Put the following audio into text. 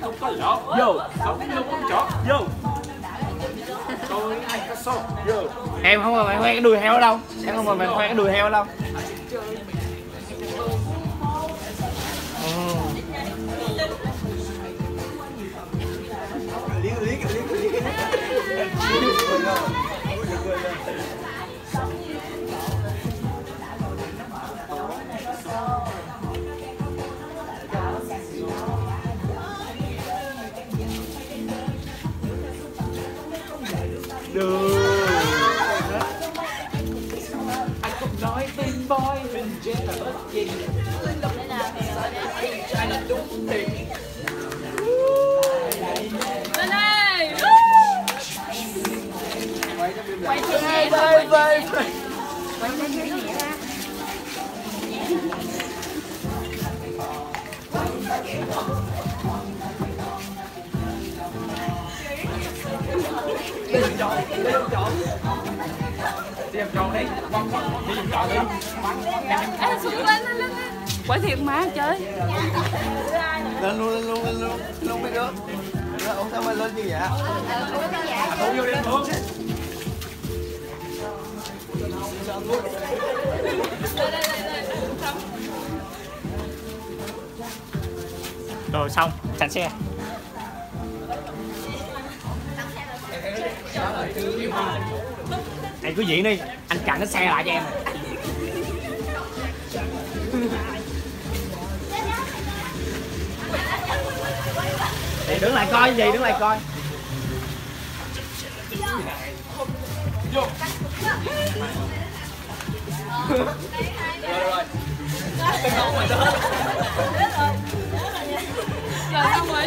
không có lọ vô không có con chó. Vô tôi có vô em không mà mày khoe cái đùi heo đâu. Em không mà mày khoe cái đùi heo ở đâu ừ. Ừ. anh không nói tên boy mình chết là bất gì ai là đúng thì Lên đây Quay cho nghe Vây, vây, vây. Đi em chọn đi quăng đi em chọn đi À, xuống lên, lên, lên. Quay thiệt mà chơi lên luôn lên luôn lên luôn. Lên luôn mấy đứa Ủa, sao mày lên như vậy Thu vô đi Thuận rồi xong sẵn xe Này cứ diện đi, Anh cần nó xe lại cho em. Thì đứng lại coi cái gì, đứng lại coi. Vô Rồi rồi Tên ngủ mày đó Rồi xong rồi